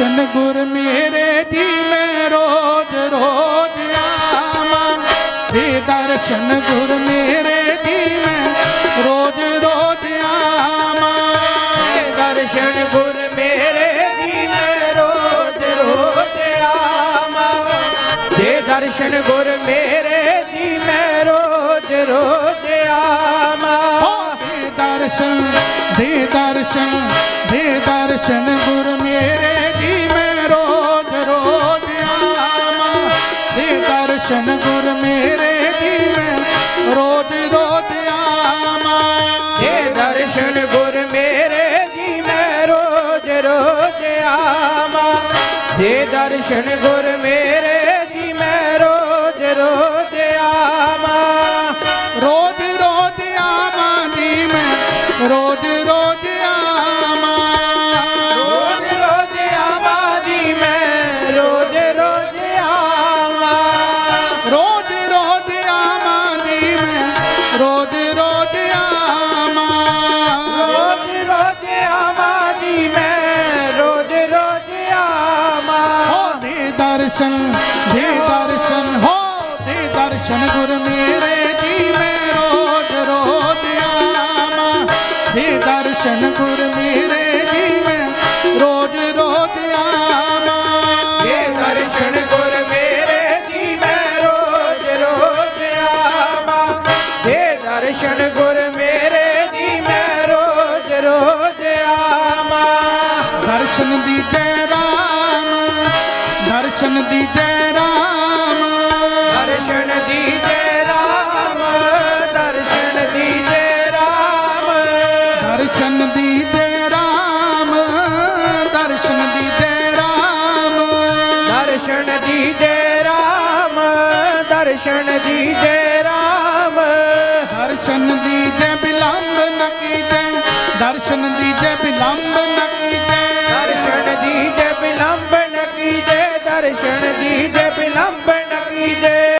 ਦਰਸ਼ਨ ਗੁਰ ਮੇਰੇ ਜੀ ਮੈਂ ਰੋਜ਼ ਰੋਜ਼ ਆਵਾਂ। ਦੇ ਦਰਸ਼ਨ ਗੁਰ ਮੇਰੇ ਜੀ ਮੈਂ ਰੋਜ਼ ਰੋਜ਼ ਆਵਾਂ। ਦਰਸ਼ਨ ਗੁਰ ਮੇਰੇ ਜੀ ਮੈਂ ਰੋਜ਼ ਰੋਜ਼ ਆਵਾਂ। ਦੇ ਦਰਸ਼ਨ ਗੁਰ ਮੇਰੇ ਜੀ ਮੈਂ ਰੋਜ਼ ਰੋਜ਼ ਆਵਾਂ। ਦੇ ਦਰਸ਼ਨ ਦੇ ਦਰਸ਼ਨ ਦੇ ਦਰਸ਼ਨ ਗੁਰ ਰੋਜ਼ ਰੋਜ਼ ਆਵਾਂ। ਦੇ ਦਰਸ਼ਨ ਗੁਰ ਮੇਰੇ ਜੀ ਮੈਂ ਰੋਜ਼ ਰੋਜ਼ ਆਵਾਂ। ਦੇ ਦਰਸ਼ਨ ਗੁਰ ਮੇਰੇ ਜੀ ਮੈਂ ਰੋਜ਼ ਰੋਜ਼ ਆਵਾਂ। ਰੋਜ਼ ਰੋਜ਼ ਆਵਾਂ ਜੀ ਮੈਂ ਰੋਜ਼ ਰੋਜ਼ ਰੋਜ਼ ਰੋਜ਼ ਆਵਾਂ। ਰੋਜ਼ ਰੋਜ਼ ਆਵਾਂ ਜੀ ਮੈਂ। ਰੋਜ਼ ਰੋਜ਼ ਆਵਾਂ। ਹੋ ਦੇ ਦਰਸ਼ਨ ਦੇ ਦਰਸ਼ਨ ਹੋ ਦੇ ਦਰਸ਼ਨ ਗੁਰ ਮੇਰੇ ਜੀ ਮੈਂ ਰੋਜ਼ ਰੋਜ਼ ਆਵਾਂ। ਦੇ ਦਰਸ਼ਨ ਗੁਰ ਦਰਸ਼ਨ ਗੁਰ ਮੇਰੇ ਜੀ ਮੈਂ ਰੋਜ਼ ਰੋਜ਼ ਆਵਾਂ। ਦਰਸ਼ਨ ਦੀ ਜੈ ਰਾਮ ਦਰਸ਼ਨ ਦੀ ਜੈ ਰਾਮ। ਦਰਸ਼ਨ ਦੀ ਜੈ ਰਾਮ ਦਰਸ਼ਨ ਦੀ ਜੈ ਰਾਮ। ਦਰਸ਼ਨ ਦੀ ਜੈ ਰਾਮ ਦਰਸ਼ਨ ਦੀ ਜੈ ਰਾਮ। ਦਰਸ਼ਨ ਦੀ ਜੈ ਰਾਮ ਦਰਸ਼ਨ ਦੀ ਜੈ ਰਾਮ। ਦਰਸ਼ਨ ਦੀ ਬਿਲੰਬ ਨ ਕੀਜੈ, ਦਰਸ਼ਨ ਦੀ ਬਿਲੰਬ ਨ ਕੀਜੈ। ਦਰਸ਼ਨ ਦੀ ਬਿਲੰਬ ਨ ਕੀਜੇ, ਦਰਸ਼ਨ ਦੀ ਬਿਲੰਬ ਨ ਕੀਜੇ।